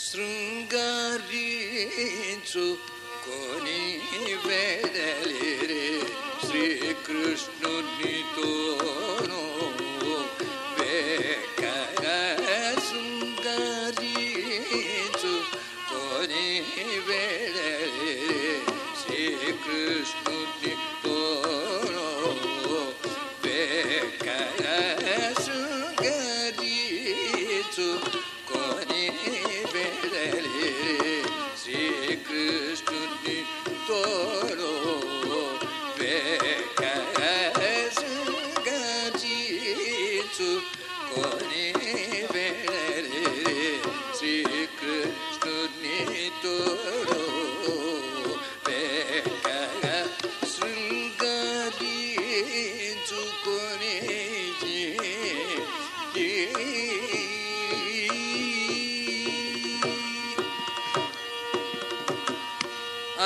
శృంగారీచు కొని బెదలిరి శ్రీకృష్ణునితోను బేకర శృంగారీచు కొని బెదలిరి శ్రీకృష్ణునితోను బేకర ele.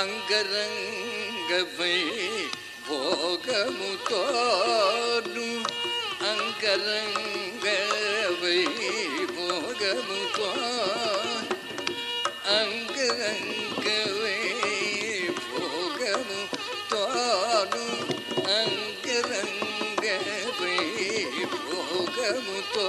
அங்கரங்கவை போகமு தோடும் அங்கரங்கவை போகமு அங்கரங்கவை போகமு தோடும் அங்கரங்கவை போகமு தோ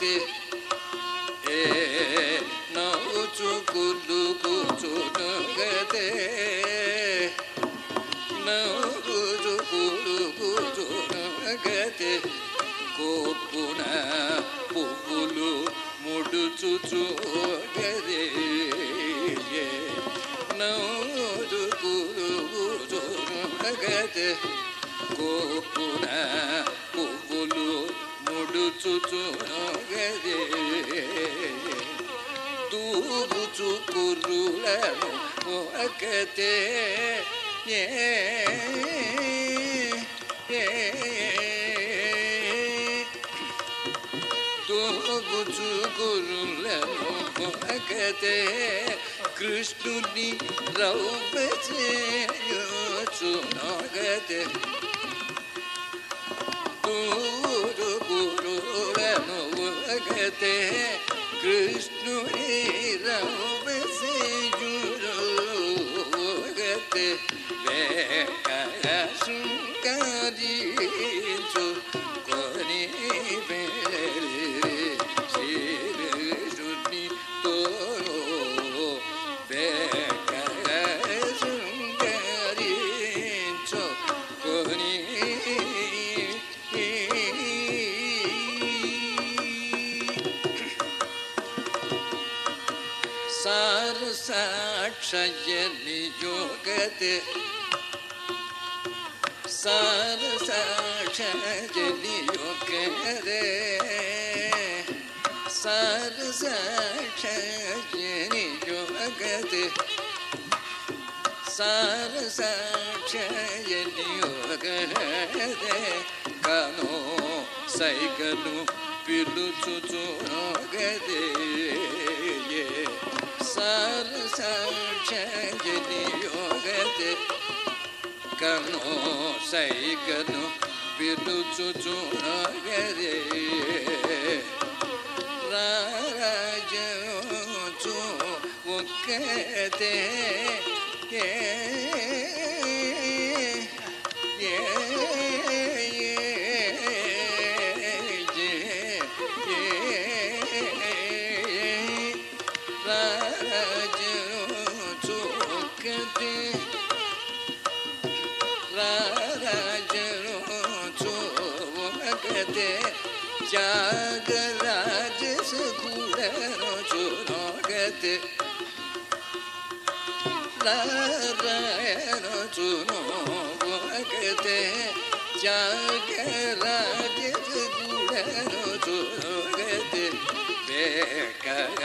তে। এ নৌচু কুলু কুচু নগতে নৌচু কুলু কুচু নগতে কোপুন পুকুলু মুডুচু চুগরে নৌচু কুলু কুচু নগতে কো চুচু নগরে தூபுச்சு குருள உலகத்தே ஏ தூபுச்சு குருள உலகத்தே கிருஷ்ணுனி ரௌபச்சேயோ कहते हैं कृष्ण रब से जुड़ो। कहते वे सुनकारी जो సార సాక్షయ నియోగతే సార సాక్షయ నియోగతే సార సాక్షయ నియోగతే సార సాక్షయ నియోగతే కనో సైగను పిలుచుచునోగదే sar sarça geliyor dedi Kanu say kanu bir ra geri Raraca tu vukkete Yeah. ಜಾಗರಾಜ ಸುಕುಡರು ಚುನೋಗತೆ Narayana ಚುನೋಗತೆ ಜಾಗರಾಜ ಸುಕುಡರು ಚುನೋಗತೆ ಬೇಕಾಗ